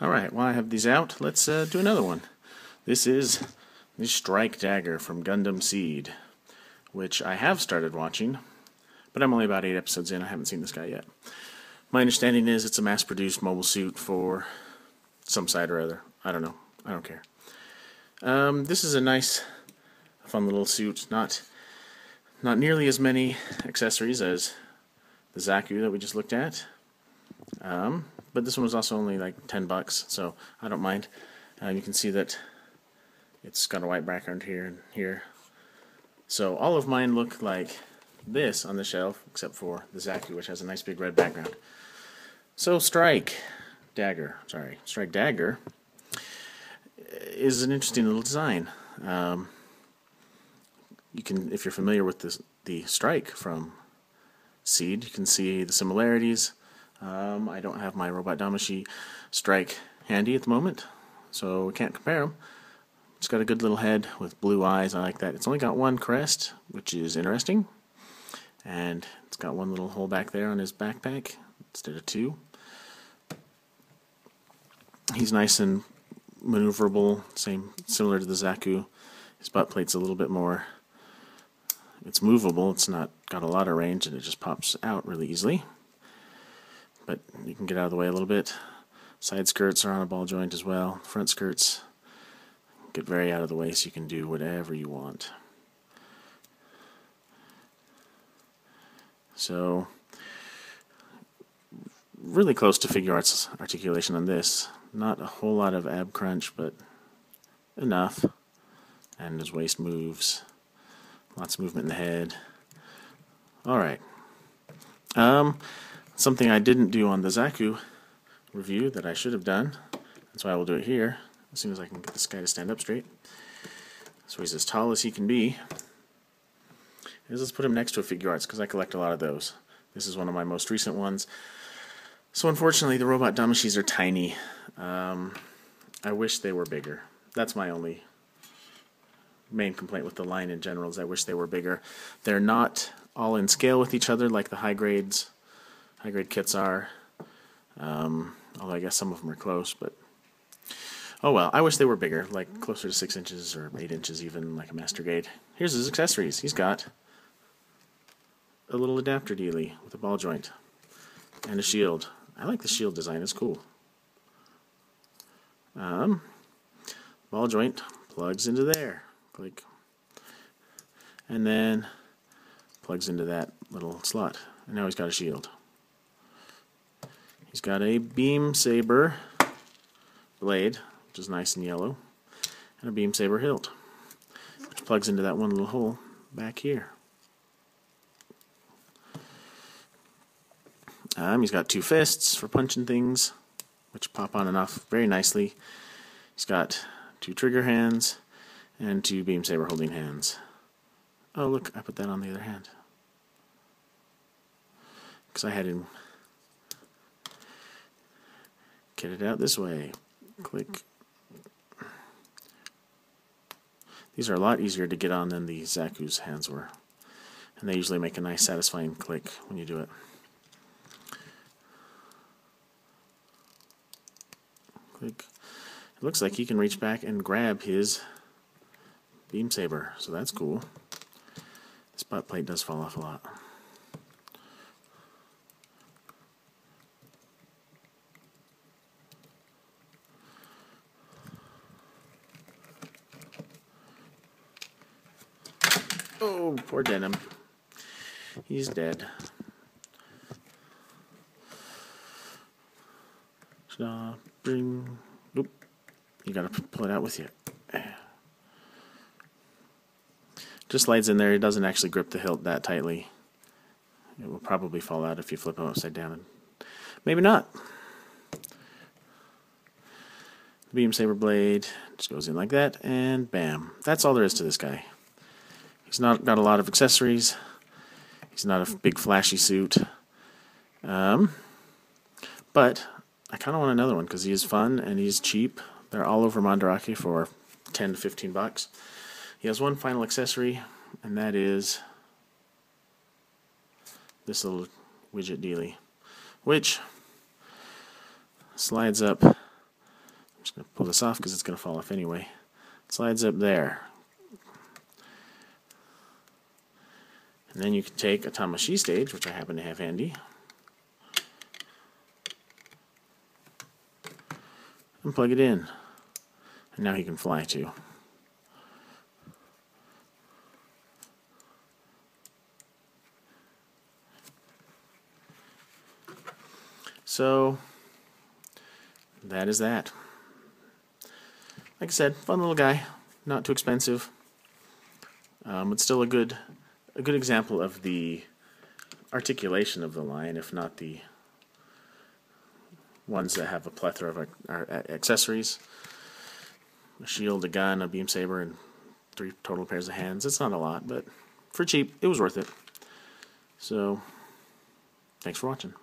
Alright, while I have these out, let's uh, do another one. This is the Strike Dagger from Gundam Seed, which I have started watching, but I'm only about eight episodes in. I haven't seen this guy yet. My understanding is it's a mass produced mobile suit for some site or other. I don't know. I don't care. Um, this is a nice, fun little suit. Not, not nearly as many accessories as the Zaku that we just looked at. Um, but this one was also only like 10 bucks, so I don't mind. Uh, you can see that it's got a white background here and here. So all of mine look like this on the shelf, except for the Zaku, which has a nice big red background. So Strike Dagger, sorry, Strike Dagger is an interesting little design. Um, you can, if you're familiar with the the Strike from Seed, you can see the similarities. Um, I don't have my Robot Damashii Strike handy at the moment, so we can't compare them. It's got a good little head with blue eyes. I like that. It's only got one crest, which is interesting. And it's got one little hole back there on his backpack instead of two. He's nice and maneuverable, same similar to the Zaku. His butt plate's a little bit more. It's movable. It's not got a lot of range, and it just pops out really easily but you can get out of the way a little bit. Side skirts are on a ball joint as well. Front skirts get very out of the way so you can do whatever you want. So, really close to Figuarts articulation on this. Not a whole lot of ab crunch, but enough. And his waist moves. Lots of movement in the head. Alright. Um, Something I didn't do on the Zaku review that I should have done. That's why I will do it here as soon as I can get this guy to stand up straight. So he's as tall as he can be. Is let's put him next to a Figuarts, because I collect a lot of those. This is one of my most recent ones. So unfortunately, the robot Damashiis are tiny. Um, I wish they were bigger. That's my only main complaint with the line in general is I wish they were bigger. They're not all in scale with each other like the high grades high grade kits are. Um, although I guess some of them are close, but oh well. I wish they were bigger, like closer to six inches or eight inches, even like a master grade. Here's his accessories. He's got a little adapter dealy with a ball joint and a shield. I like the shield design. It's cool. Um, ball joint plugs into there. Click. And then plugs into that little slot. And now he's got a shield. He's got a beam saber blade, which is nice and yellow, and a beam saber hilt, which plugs into that one little hole back here. Um, he's got two fists for punching things, which pop on and off very nicely. He's got two trigger hands and two beam saber holding hands. Oh, look, I put that on the other hand. Because I had him Get it out this way. Click. These are a lot easier to get on than the Zaku's hands were. And they usually make a nice satisfying click when you do it. Click. It looks like he can reach back and grab his beam saber, so that's cool. This butt plate does fall off a lot. Oh, poor Denim. He's dead. Bring. Oop. You gotta pull it out with you. Just slides in there. It doesn't actually grip the hilt that tightly. It will probably fall out if you flip it upside down. Maybe not. Beam saber blade just goes in like that, and bam. That's all there is to this guy. He's not got a lot of accessories. He's not a big flashy suit. Um, but I kind of want another one because he is fun and he's cheap. They're all over Mandarake for 10 to 15 bucks. He has one final accessory, and that is this little widget dealy, which slides up I'm Just going to pull this off because it's going to fall off anyway. It slides up there. And then you can take a Tamashii stage, which I happen to have handy, and plug it in. And now he can fly too. So that is that. Like I said, fun little guy, not too expensive. Um, it's still a good a good example of the articulation of the line, if not the ones that have a plethora of uh, uh, accessories. A shield, a gun, a beam saber, and three total pairs of hands. It's not a lot, but for cheap, it was worth it. So, thanks for watching.